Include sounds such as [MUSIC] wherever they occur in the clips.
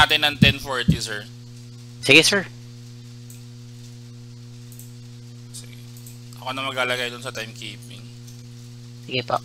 natin ng 1040, sir. Sige, sir. Sige. Ako na maglalagay dun sa timekeeping. Sige po.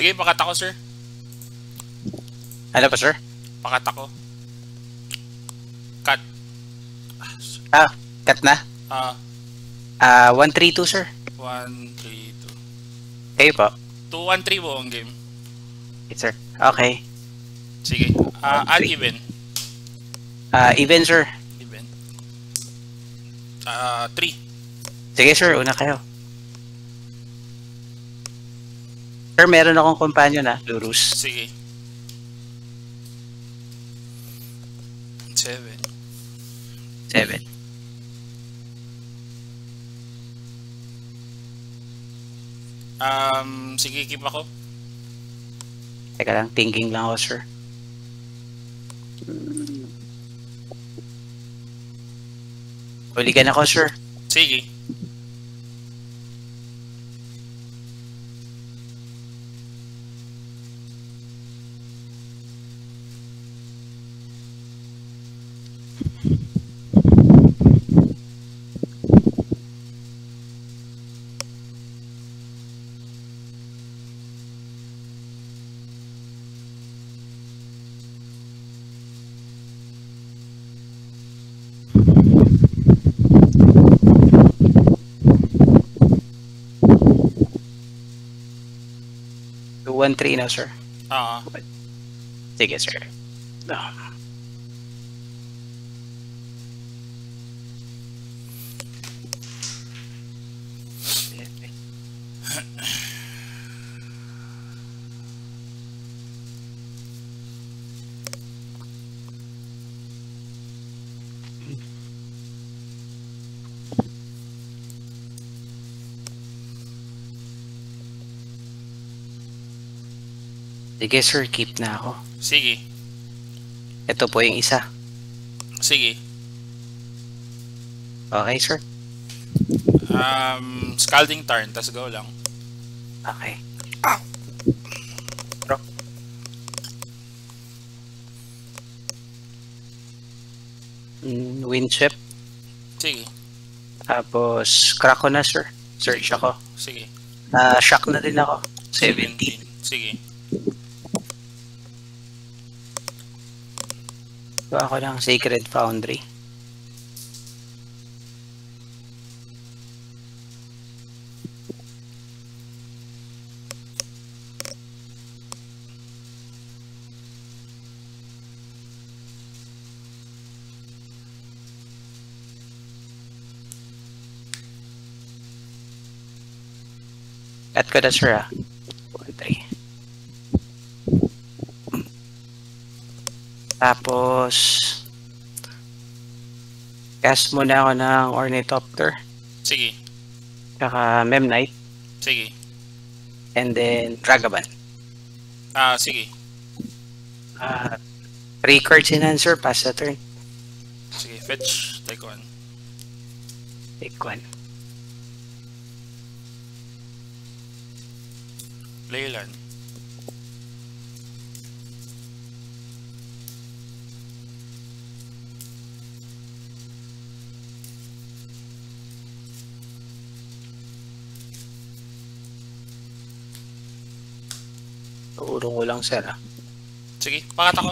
Sige, pakat ako, sir. Ano pa, sir? Pakat ako. Cut. Ah, cut na. Ah, Ah, 132, sir. 1, 3, Kayo po. 2. 2, 1, 3 buong game. Yes, sir. Okay. Sige. Ah, add three. even. Ah, even, sir. Even. Ah, 3. Sige, sir. Una kayo. Sir, meron akong companion, ah. Lurus. Sige. 7. Seven. Um, sige, keep ako. Teka lang, thinking lang ako, sir. Hmm. Huligan ako, sir. Sige. Two, one, three na, sir. Ah, Sige, sir. Ah. Sige, sir. Keep na ako. sige. Ito po yung isa. Sige. Okay, sir. Um, scalding turn, tas go lang. Okay. Mm, windswept. Sige. Tapos, crack ko na, sir. Search ako. Sige. Ah, shock na din ako. 17. Sige. Gawa ako ng Sacred Foundry. Cut ko na sir ah. Tapos, cast muna ako ng Ornithopter, Sige. tsaka Memnite, Sige. and then Dragaban. Ah, sige. Uh, three cards in sir. Pass the turn. Sige, fetch. Take one. Take one. Leyland. Uurong ko lang, sir. ah. Sige, pakat ako.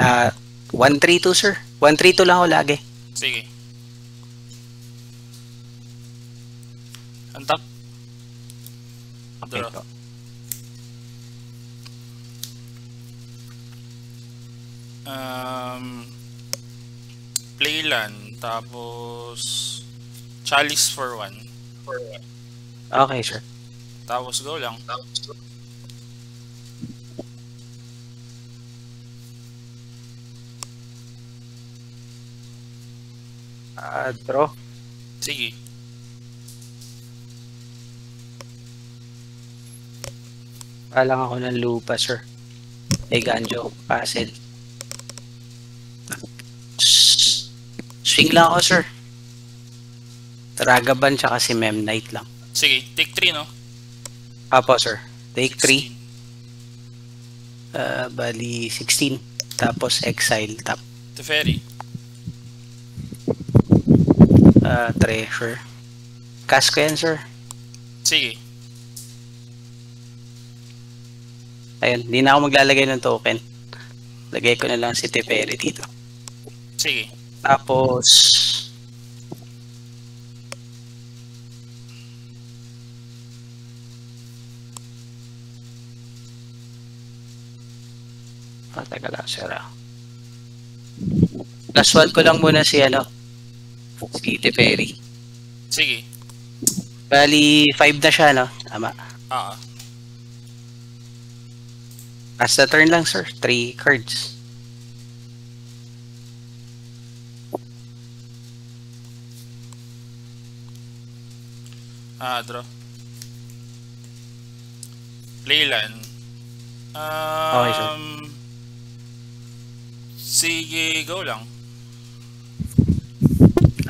Ah, 132, sir. 132 lang ako lagi. Sige. Antap. Okay Draw. po. Um, Playland. Tapos, Chalice for one. Okay, sir. Tapos go lang. Ah, draw. Sige. Palang ako ng lupa, sir. Hey, Ganjo. Castle. Swing lang ako, sir. Dragaban tsaka si Memnite lang. Sige, take 3 no? Apo, sir. Take 3. 16. Uh, bali, 16. Tapos exile. Tap. Teferi. Uh, treasure. Cast ko yan, sir. Sige. Ayun, hindi na ako maglalagay ng token. Lagay ko na lang si Teferi dito. Sige. Tapos, Ah, teka lang, sir. ah. Last one ko lang muna si ano, si Teferi. Sige. Bali, 5 na siya, no? Tama. Ah, Pass the turn lang, sir. 3 cards. ah, draw. Playland. Um, Okay, sir. Sige, go lang.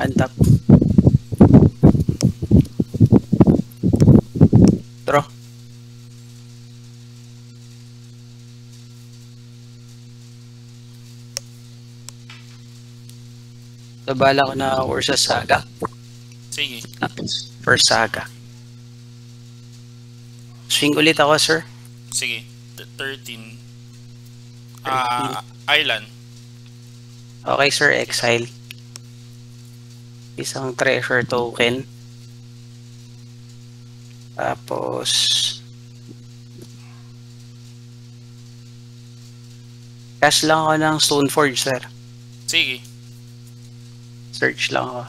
Untap. Draw. Nabala ko na Ursa Saga. Sige. First Saga. Swing ulit ako, sir. Sige. Th- 13. Ah, Island. Okay, sir. Exile. Isang treasure token. Tapos, cash lang ako ng Stoneforge, sir. Sige. Search lang ako.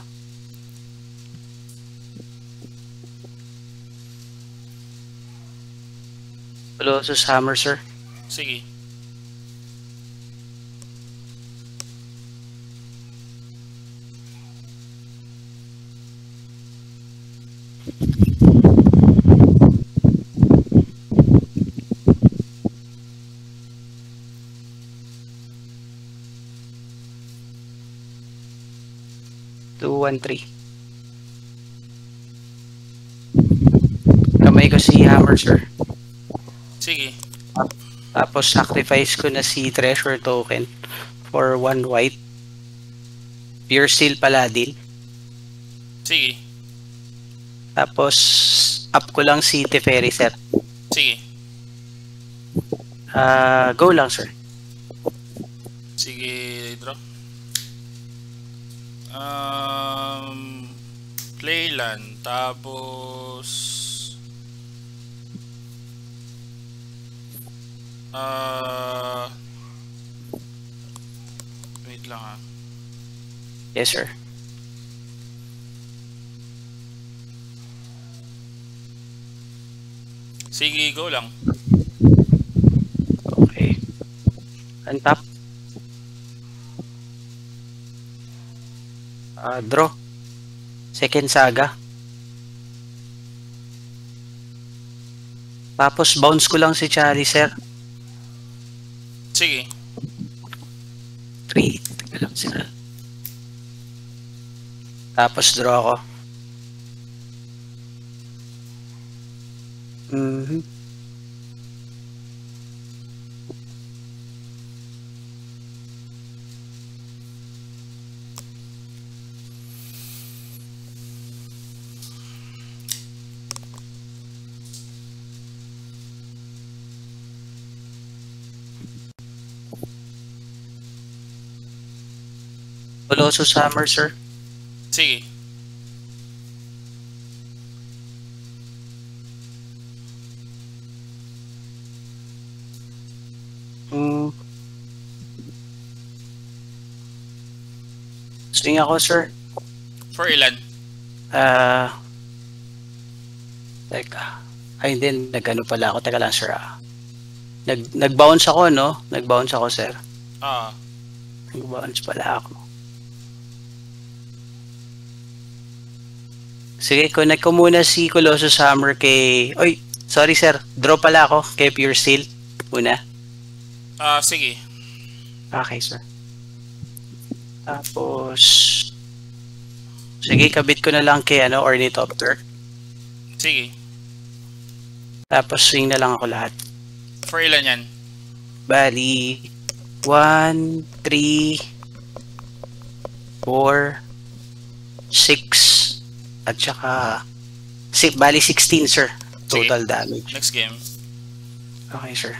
Colossus Hammer, sir. Sige. 1-3. Kamay ko si Hammer, sir. Sige. Tapos sacrifice ko na si treasure token for one white. Pure seal paladin. Sige. Tapos up ko lang si Teferi, sir. Sige. Ah, go lang, sir. Sige, draw. Um, Playland. Tapos... Ah... wait lang ah. Yes, sir. Sige, go lang. Okay. Untap. Ah, draw. Second saga. Tapos bounce ko lang si Chari, sir. Sige. 3. Teka lang sila. Tapos draw ako. Mhm. Colossus Hammer, sir. Sige. Swing ako, sir. For ilan? Ah. teka. Ay, hindi. Nag-ano pala ako. Teka lang, sir. Ah. Nag, nag-bounce ako, no? Nag-bounce ako, sir. Ah, Nag-bounce pala ako. Sige, connect ko muna si Colossus Hammer kay... Oy, sorry, sir. Draw pala ako kay Pure Steel. Una. ah sige. Okay, sir. Tapos... Sige, kabit ko na lang kay ano, Ornithopter. Sige. Tapos swing na lang ako lahat. For ilan yan? Bali, 1, 3, 4, 6, at saka, si, bali 16, sir. Total damage. Next game. Okay, sir.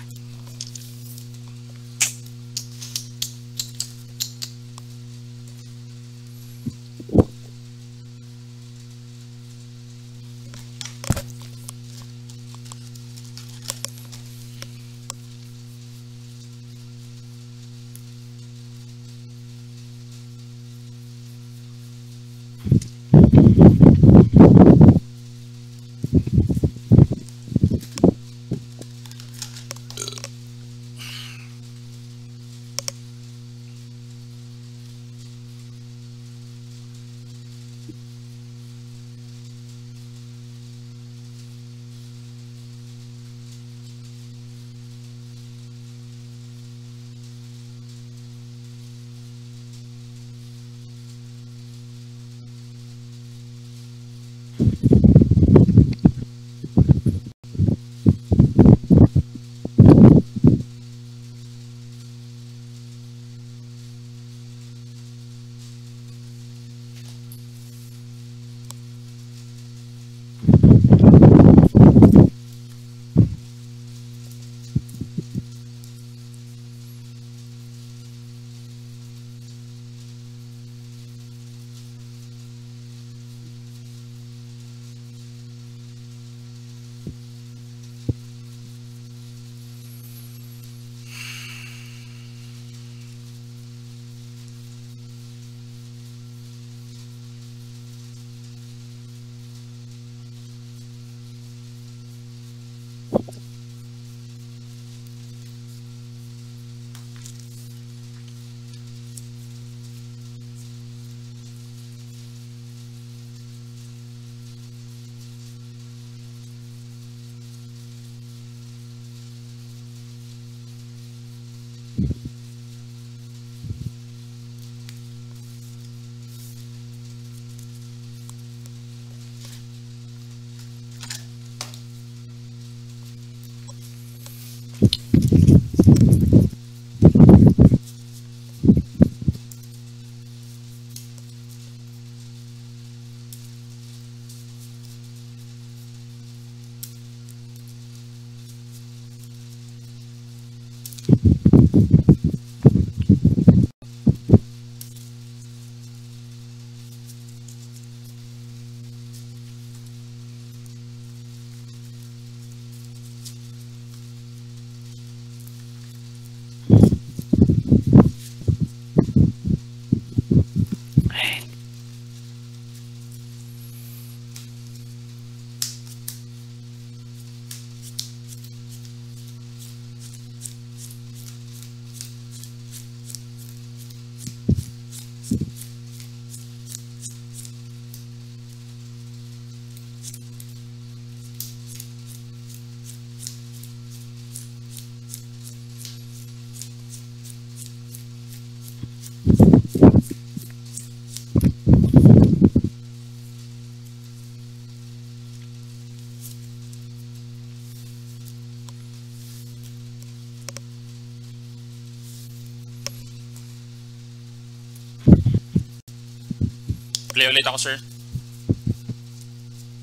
Play ulit ako, sir.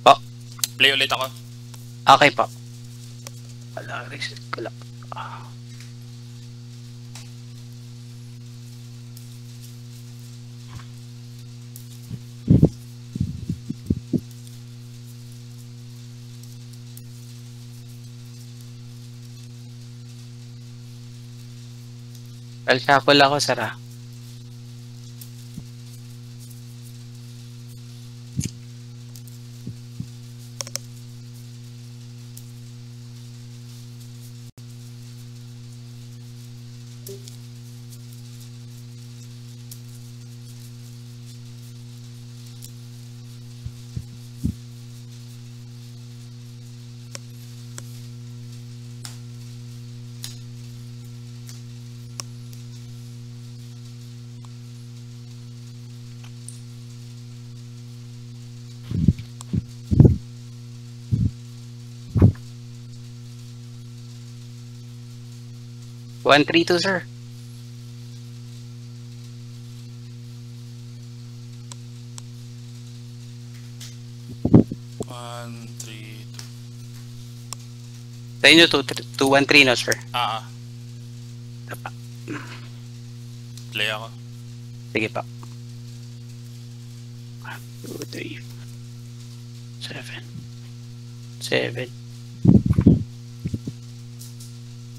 Pa? Play ulit ako. Okay pa. Wala, reset ko lang. Kalsakol ako, Sarah. 132, sir. One, three. Sa inyo, 213 no, sir? Ah, ah. Tapa. Play ako. Sige pa. 1, 2, 3, 7, 7.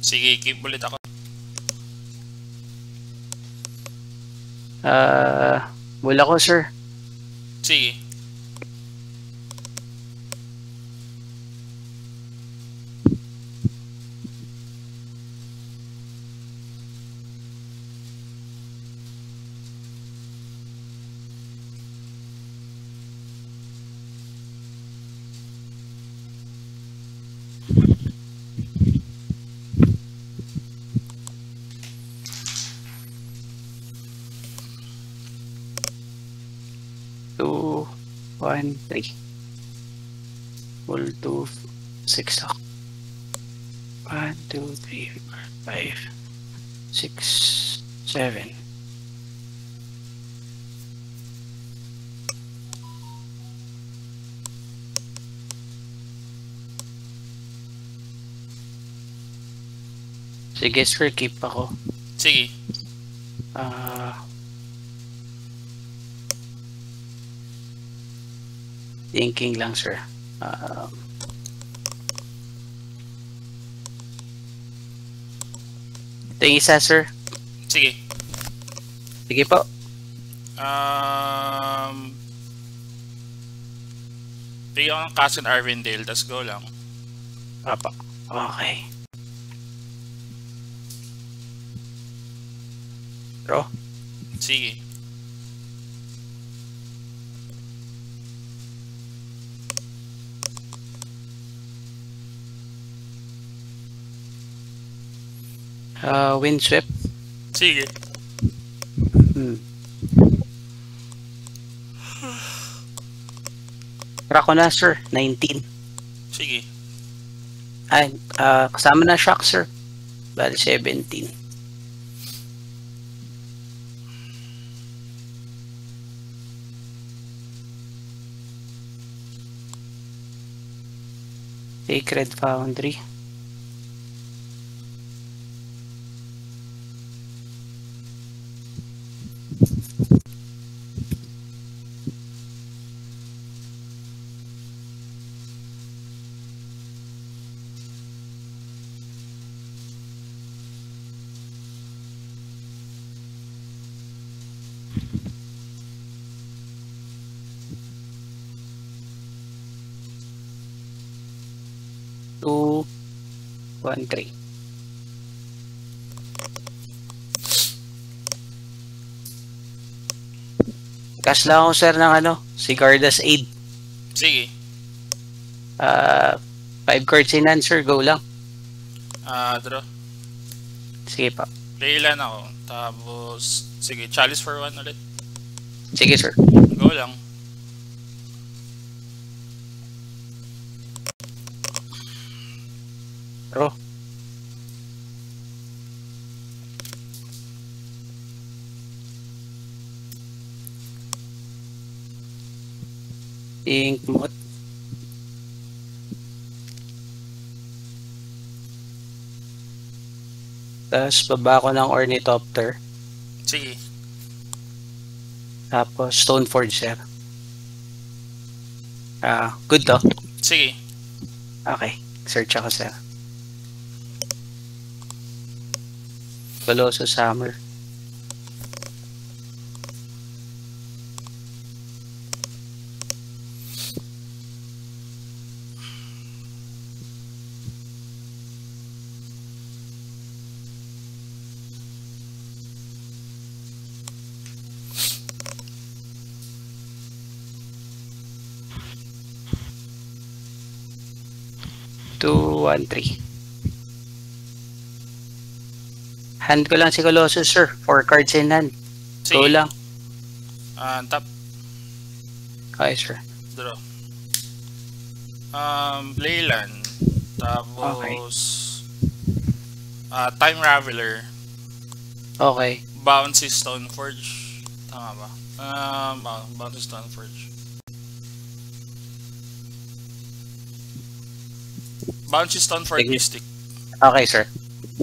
Sige, keep ulit ako. Ah, wala ko, sir. Full two, six ako. One, two, three, four, five, six, seven. Sige, sir, keep ako. Sige. Ah. thinking lang, sir. Um, ito yung isa, sir. Sige. Sige po. Um... Play ako ng Cousin Arvindale, tas go lang. Papa. Okay. Bro, Sige. Uh, windswept. Sige. Hmm. Tara ko na, sir. 19. Sige. Ay, ah, kasama na shock, sir. Bali, 17. Sacred Foundry. One, three. Cash lang ako, sir, ng ano, si Gardas Aid. Sige. Ah, five cards in hand, sir. Go lang. Ah, draw. Sige pa. Play ilan ako. Tapos, Sige, chalice for one ulit. Sige, sir. Go lang. Draw. Ink mode. Tapos baba ko ng ornithopter. Sige. Tapos Stoneforge, sir. Ah, good to. Sige. Okay. Search ako, sir. Colossus Hammer. Two, one, three. Hand ko lang si Colossus, sir. Four cards in hand. Sige. Go lang. Ah, tap. Okay, sir. Draw. Um, Leyland. Tapos... Ah, Time Raveler. Okay. Bouncy Stoneforge. Tama ba? Um, ah, Bouncy Stoneforge. Bouncy Stoneforge Sige. Mystic. Okay, sir.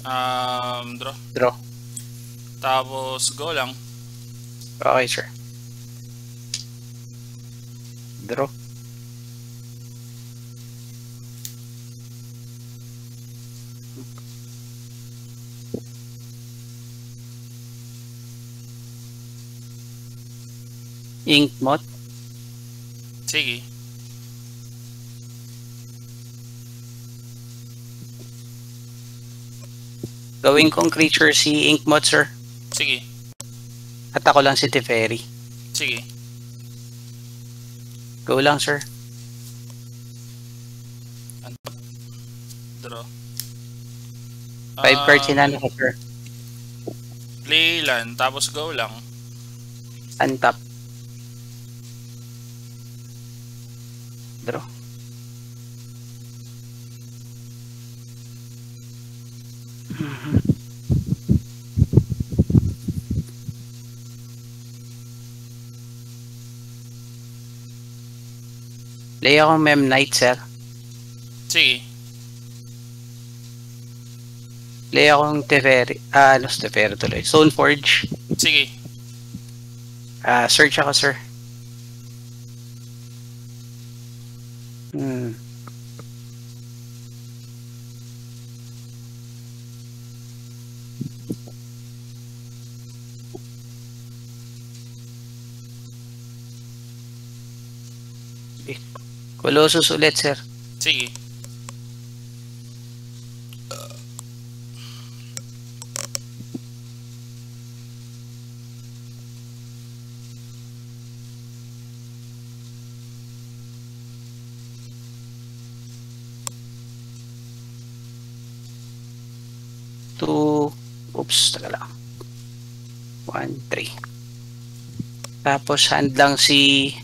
Um, draw. Draw. Tapos, go lang. Okay, sir. Draw. Ink mod. Sige. Gawin kong creature si Ink mod, sir. Sige. At ako lang si Teferi. Sige. Go lang, sir. Draw. Five Um, cards in hand ako, sir. Leyland. Tapos, go lang. Untap. Draw. Play akong Mem Knight, sir. Sige. Play akong Teferi. Ah, ano Teferi tuloy? Stoneforge. Sige. Ah, search ako, sir. Hmm. Eh, Colossus ulit, sir. Sige. Two, oops, taga lang. One, three. Tapos hand lang si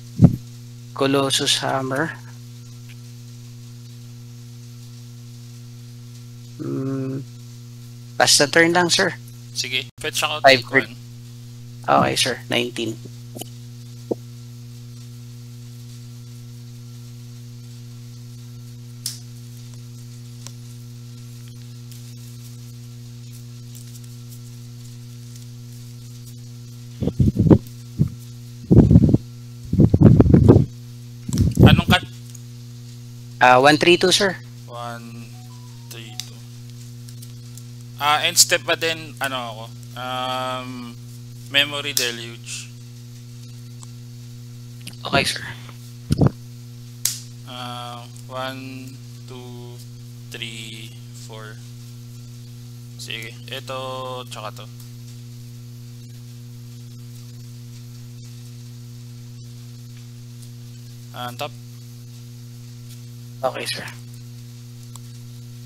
Colossus Hammer. Basta turn lang, sir. Sige. Fetch ako. Five take one. Okay, sir. 19. Anong cut? Ah, 132, sir. 2. Ah, end step pa din, ano ako? Um, memory deluge. Okay, sir. Ah, 1, 2, 3, 4. Sige, ito, tsaka to. Ah, top. Okay, sir.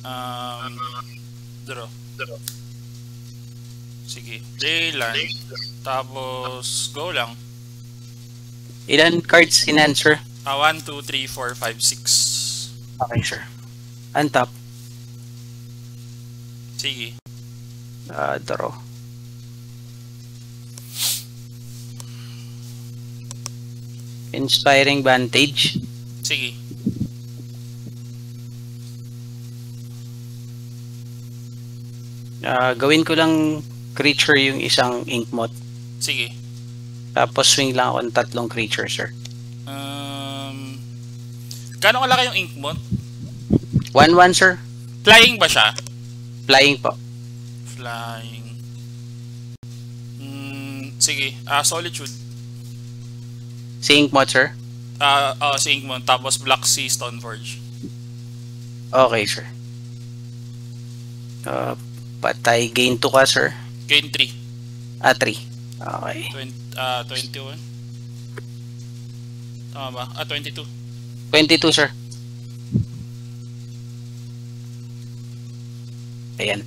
Um, draw. Sige. Dayland. Tapos, go lang. Ilan cards in hand, sir? Ah, 1, 2, 3, 4, 5, 6. Okay, sir. Untap. Sige. Uh, draw. Inspiring Vantage. Sige. Ah, gawin ko lang creature yung isang Inkmoth. Sige. Tapos swing lang ako ng tatlong creature, sir. Um, Gano'ng kalaki yung Inkmoth? 1-1, sir. Flying ba siya? Flying po. Flying. Mm, sige. Ah, Solitude. Si Inkmoth, sir. Ah, uh, si Inkmoth. Tapos Black Sea Stoneforge. Okay, sir. Uh, patay. Gain 2 ka, sir. Gain 3. Ah, 3. Okay. 20, ah 21. Tama ba? Ah, 22. 22, sir. Ayan.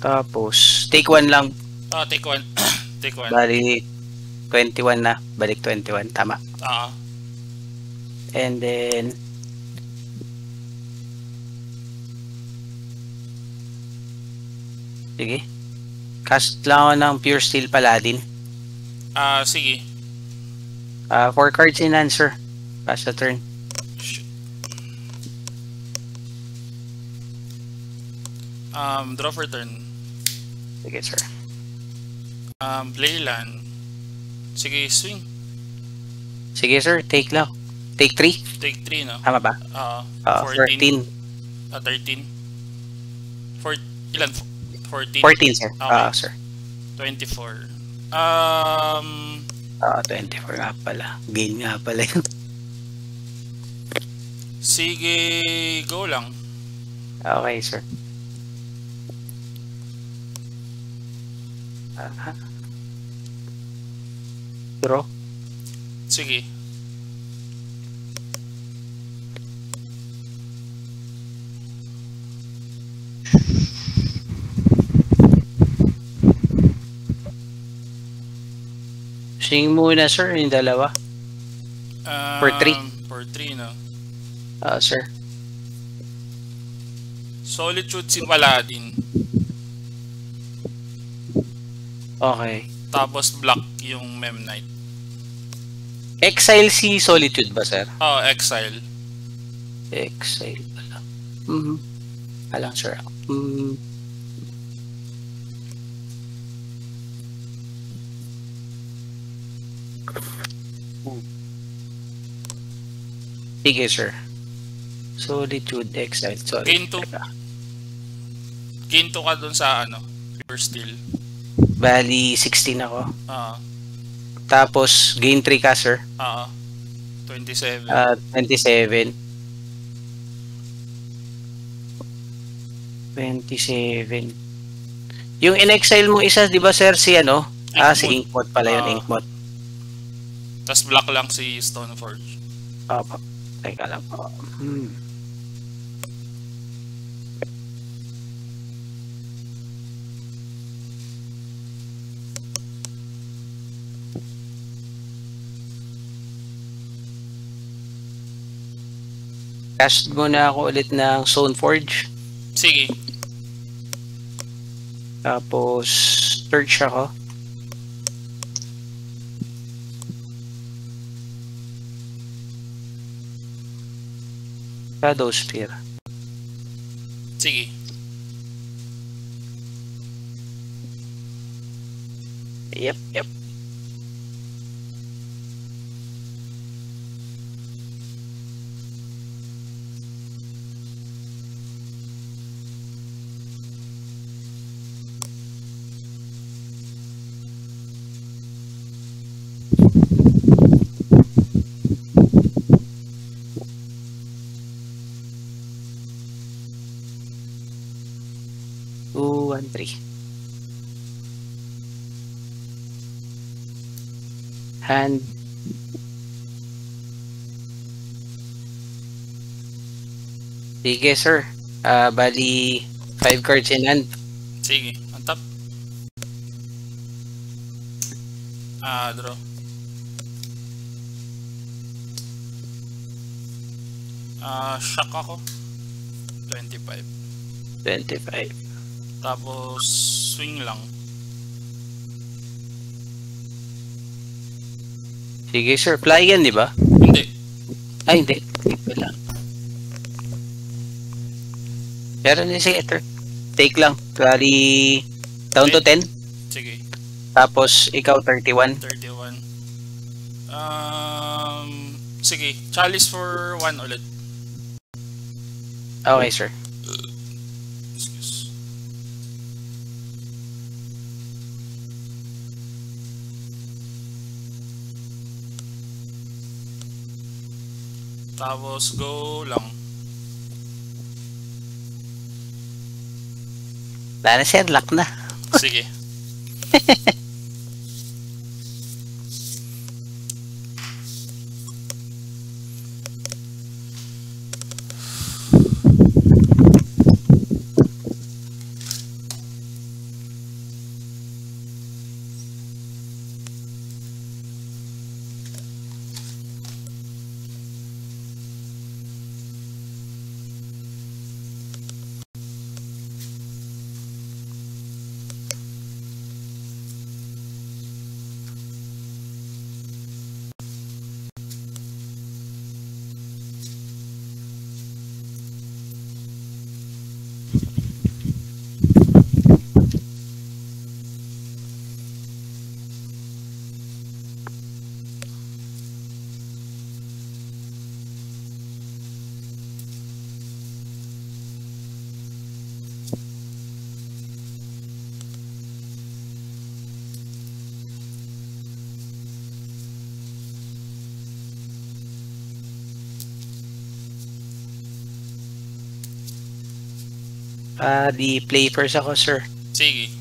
Tapos, take 1 lang. Ah, take 1. [CLEARS THROAT] take 1. Bali, 21 na. Balik 21. Tama. Ah, And then, sige. Cast lang ako ng Pure Steel Paladin. ah, sige. Uh, four cards in answer. Pass the turn. Shit. Um, draw for turn. Sige, sir. Um, play land. Sige, swing. Sige, sir. Take lang. Take 3. Take 3, no? Tama ba? Ah, Uh, 14. 14. Ah, 13. Four, ilan? 14? 14, sir. Okay. Ah, sir. 24. Um, Ah, 24 nga pala. Gain nga pala yun. [LAUGHS] sige, go lang. Okay, sir. Ah. Draw. Sige. Swing muna, sir, yung dalawa. Um, For three. For 3, no? Ah, sir. Solitude si Paladin. Okay. Tapos Black yung Mem Knight. Exile si Solitude ba, sir? Oh, Exile. Exile pala. Mhm. Alang, sir. Mm. Sige, sir. Solitude, Exile, Solitude. Gain two. Gain 2 ka dun sa ano, Pure Steel. Bali, 16 ako. Ah, Tapos, gain 3 ka, sir. ah, 27. Ah, 27. 27. Yung in-exile mo isa, di ba, sir, si ano? Ah, si Inkmoth pala yun, Ah. Inkmoth. Tapos Black lang si Stoneforge. Opo. Teka lang po. Hmm. Cast muna ako ulit ng Stoneforge. Sige. Tapos, search ako. Shadow Spear. Sige. Yep, yep. Sige, sir. Ah, bali, five cards in hand. Sige, on top. Ah, draw. Ah, shock ako. 25. 25. Tapos, swing lang. Sige sir, fly yan, di ba? Hindi. Ay, hindi. Pero ni sige, sir. Take lang. Bali, down to 10. Sige, Tapos, ikaw 31. 31. Um, sige, chalice for 1 ulit. Okay, sir. Tapos go lang. Wala na, sir. Lock na. Sige. [LAUGHS] Ah, di play first ako, sir. Sige.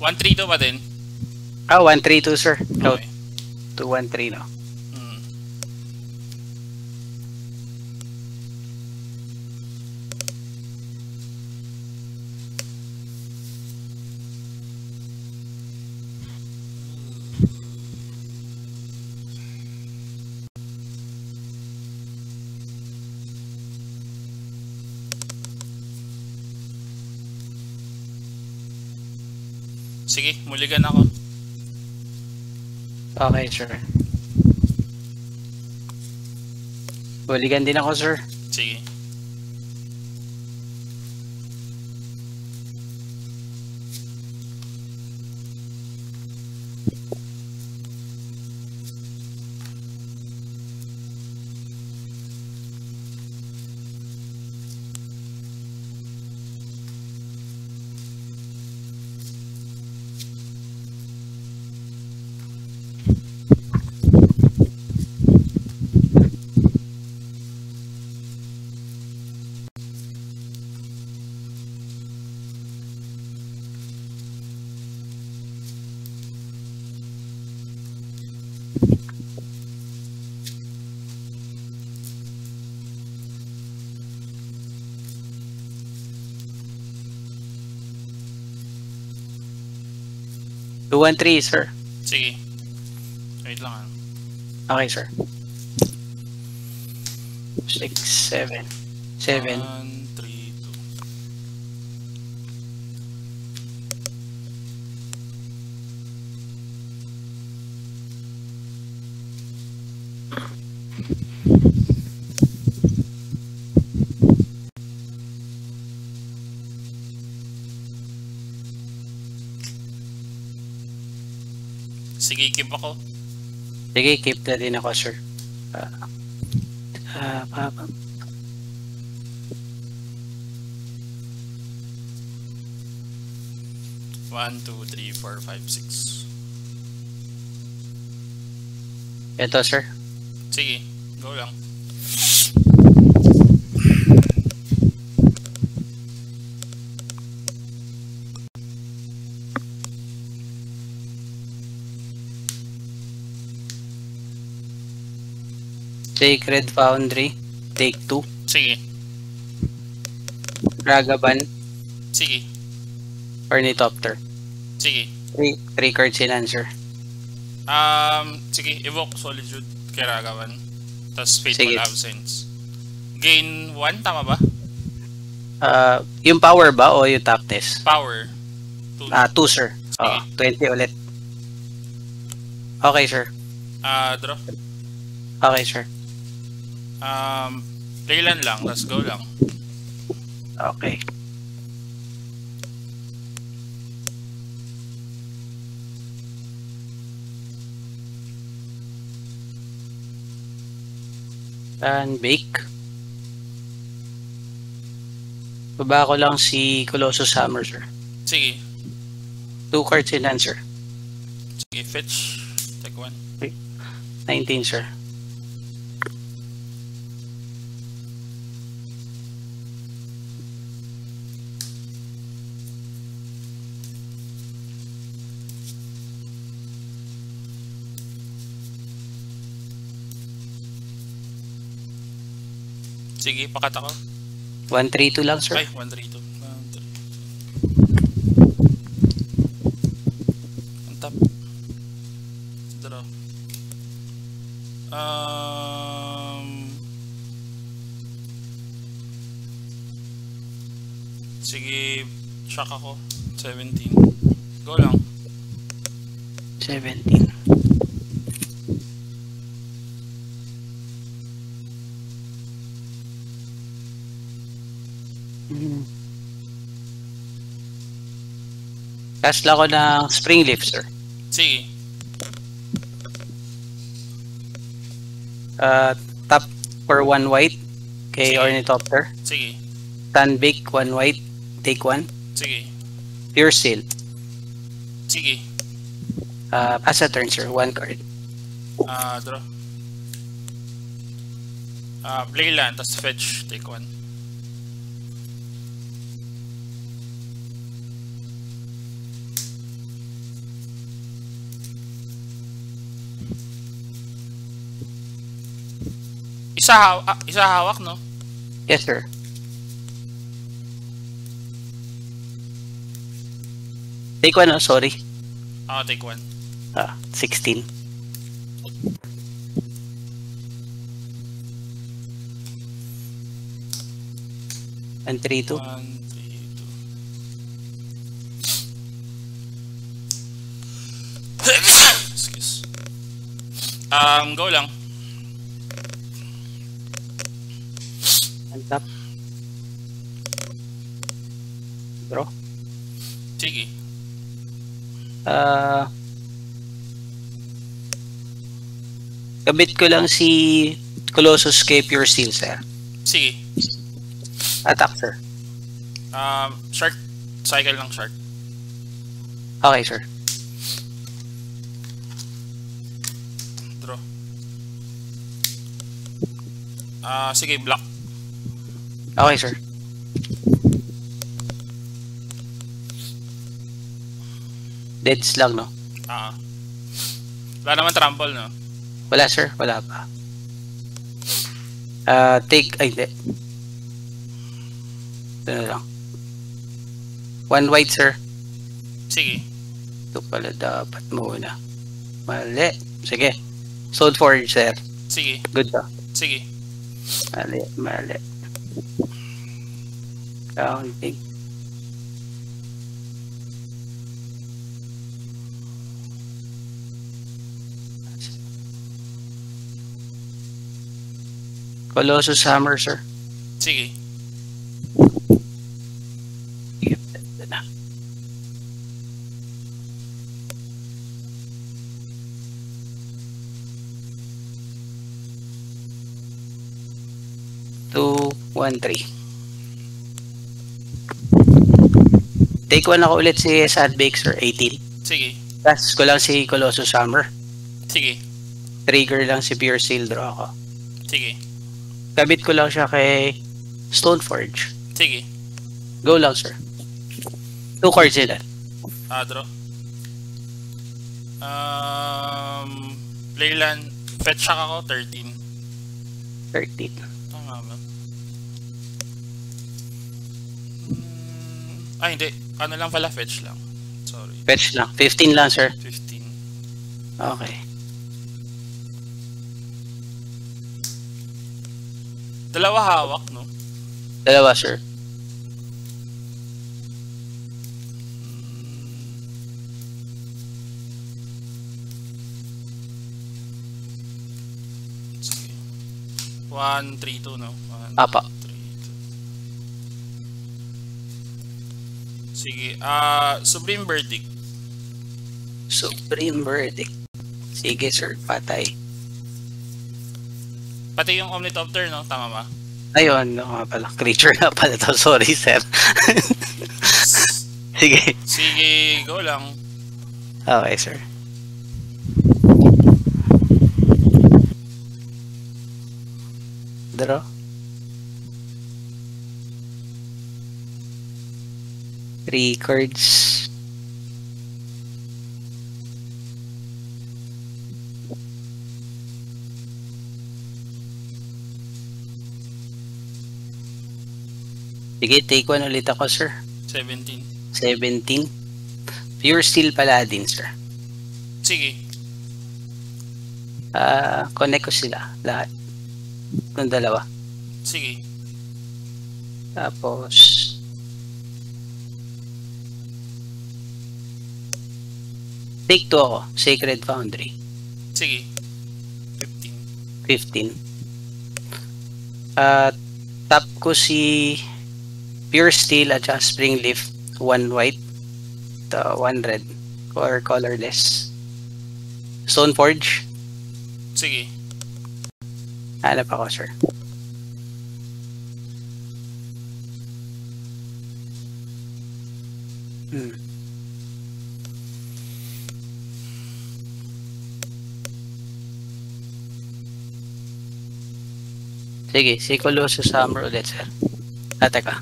One three two pa din. Ah, 132, sir. Ikaw, Okay. 213, no? Muligan ako. Okay, sir. Huligan din ako, sir. Sige. 213, sir. Sige. Wait lang ah. Okay, sir. 6, 7. 7. 1, keep ako. Sige, keep na din ako, sir. Ah, ah, pa- pa- One, two, three, four, five, six. Ito, sir. Sige, go lang. Sacred Foundry. Take 2. Sige, Ragavan. sige, Ornithopter. sige. 3, 3 cards in answer. Um, sige, evoke solitude kay Ragavan. Tapos faithful Sige. absence. Gain 1, tama ba? Ah, yung power ba o yung toughness? Power. Two. Ah, 2, sir. Oo, 20 ulit. Okay, sir. Ah, draw. Okay, sir. Um, playland lang, let's go lang. Okay. And bake. Baba ko lang si Colossus Hammer, sir. Sige, Two cards in answer. sige, fetch. Take one. 19, sir. Sige, pakat ako. 132 lang, sir. Ay, 1, 3, 2. 1, 3, 2. Ang top. Draw. Um, sige, shock ako. 17. Go lang. 17. Hmm. Cast lang ako ng spring leaf, sir. Sige. Uh, top for one white kay Sige. Ornithopter. Sige. Tanbik, one white. Take one. Sige. Pure Seal. Sige. Uh, pass a turn, sir. One card. Ah, draw. Ah, play land, tapos fetch. Take one. Isa, haw- ah, isa hawak, no? Yes, sir. Take one, oh, sorry. Ah, take one. Ah, 16. And 3, 2. One, three, two. [COUGHS] Excuse. Um, go lang. Draw. Sige. Ah. kabit ko lang si Colossus kay Pure Steel, sir. Sige. Attack, sir. Um, shark. Cycle lang shark. Okay, sir. Draw. Ah, sige, block. Okay, sir. Deads lang, no? Ah. Wala naman trample, no? Wala, sir. Wala pa. Ah, take, ay, hindi. Ito na lang. One white, sir. Sige. Ito pala dapat muna. Mali. Sige. Soul Forge, sir. Sige, Good ka. sige. Mali, mali. Counting. Colossus Hammer, sir. Sige. Two, one, three. Take one ako ulit si Sad Bakes or 18. Sige. Last ko lang si Colossus Hammer. Sige. Trigger lang si Pure Steel draw ako. Sige. Kabit ko lang siya kay Stoneforge. Sige. Go lang, sir. Two cards sila. Ah, draw. Um, Playland. Fetch shock ako, 13. 13. Tama ba? Hmm, ay, hindi. Ano lang pala, fetch lang. Sorry. Fetch lang. 15 lang, sir. 15. Okay. Dalawa hawak, no? Dalawa, sir. Sige. 1, 3, 2, no? 1, Apa. 3, 2. Sige. Ah, Supreme Verdict. Supreme Verdict. Sige, sir. Patay. Pati yung Omnitopter, no? Tama ba? Ayun, ano nga pala. Creature na pala to. Sorry, sir. [LAUGHS] Sige. Sige, go lang. Okay, sir. Draw. Three cards. Sige, take one ulit ako, sir. 17. 17. Pure Steel Paladin, sir. Sige. Ah, connect ko sila lahat. Yung dalawa. Sige. Tapos Take two ako, Sacred Foundry. Sige. 15. 15. At tap ko si Pure Steel at saka Spring Leaf. One white, uh, one red, or colorless. Stoneforge. Sige. Hanap ako, sir. Hmm. Sige, si Colossus Hammer ulit, sir. Ah, teka.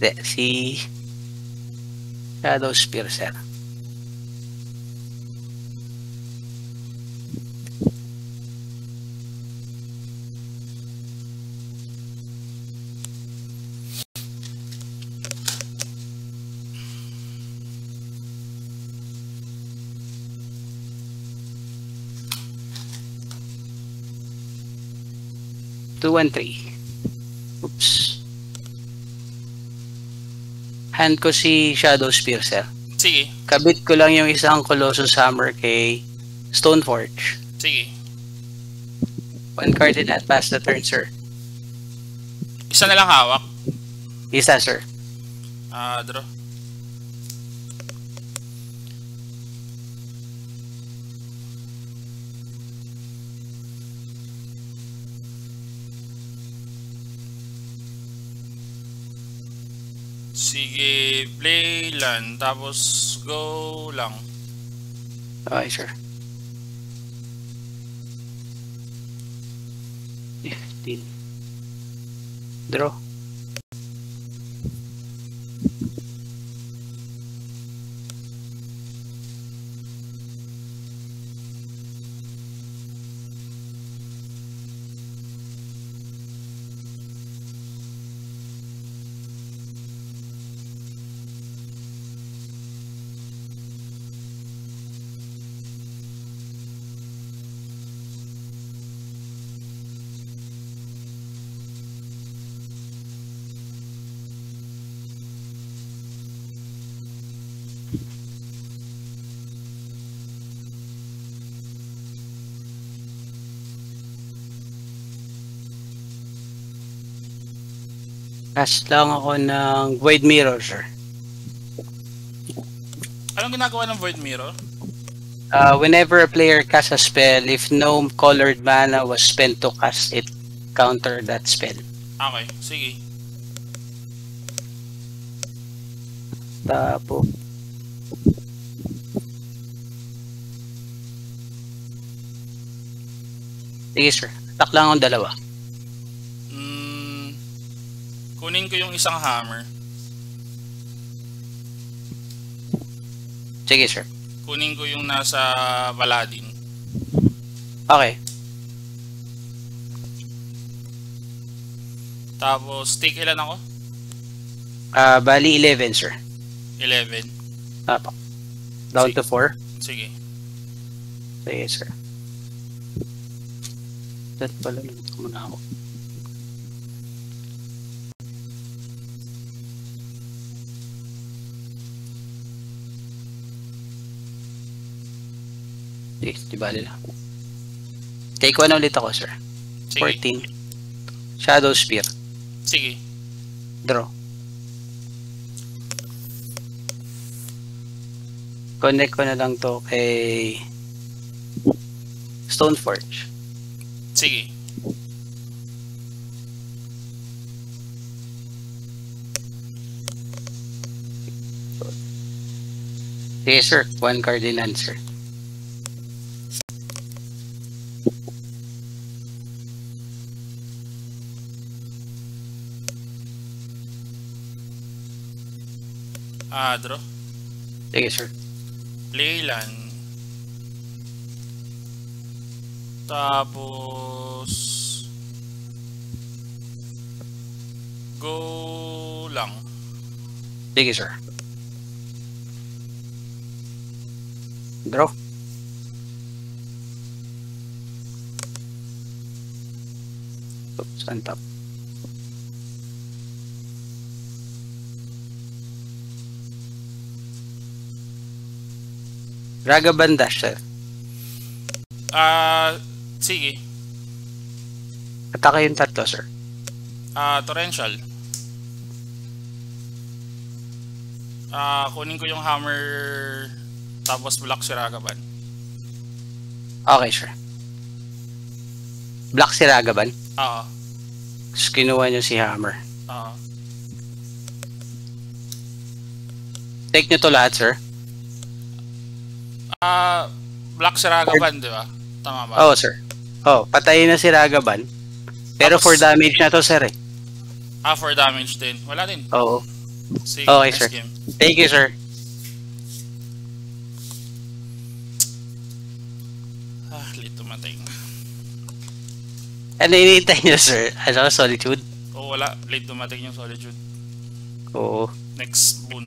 Hindi, si Shadow sir. Two and three. Hand ko si Shadow Spear, sir. Sige. Kabit ko lang yung isang Colossus Hammer kay Stoneforge. Sige. One card in at pass the turn, sir. Isa na lang hawak. Isa, sir. Ah, draw. Sige, play land, tapos go lang. Okay, sir. 15. Draw. Cast lang ako ng Void Mirror, sir. Anong ginagawa ng Void Mirror? Uh, whenever a player casts a spell, if no colored mana was spent to cast it, counter that spell. Okay, sige. Tapo. Sige, sir. Attack lang akong dalawa. Kunin ko yung isang hammer. Sige, sir. Kunin ko yung nasa Paladin. Okay. Tapos, take ilan ako? Ah, bali 11, sir. 11. Apo. Down Sige. to 4. Sige. Sige, sir. That pala lang muna ako. Sige, di bali lang. Take one ulit ako, sir. Sige. 14. Shadow Spear. Sige. Draw. Connect ko na lang to kay Stoneforge. Sige. Sige, sir. One card in answer. Ah, draw. Sige, sir. Leyland. Tapos... Go lang. Sige, sir. Draw. Oops, on Ragavan dash, sir. Ah, sige. Atake yung tatlo, sir. Ah, torrential. Ah, kunin ko yung hammer tapos block si Ragavan. Okay, sir. Black si Ragavan. Oo. Tapos kinuha niyo si Hammer. Oo. Take niyo to lahat, sir. Block si Ragavan, di ba? Tama ba? Oo, sir. Oh, patayin na si Ragavan. Pero Tapos- for damage na to, sir eh. Ah, for damage din. Wala din. Oo. Sige, Okay, sir. game. Thank you, sir. Ah, late tumating. Ano inintay niyo, sir? Ano, solitude? Oh, wala. Late dumating yung Solitude. Oo. Next boon.